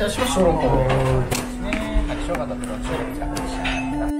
失礼いたしましょう。ですね。はい、小型プロ、小型着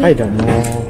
はい、どうも。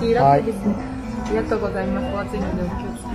ティーラテですね。はいありがとうございます。お熱いのでお気をつけ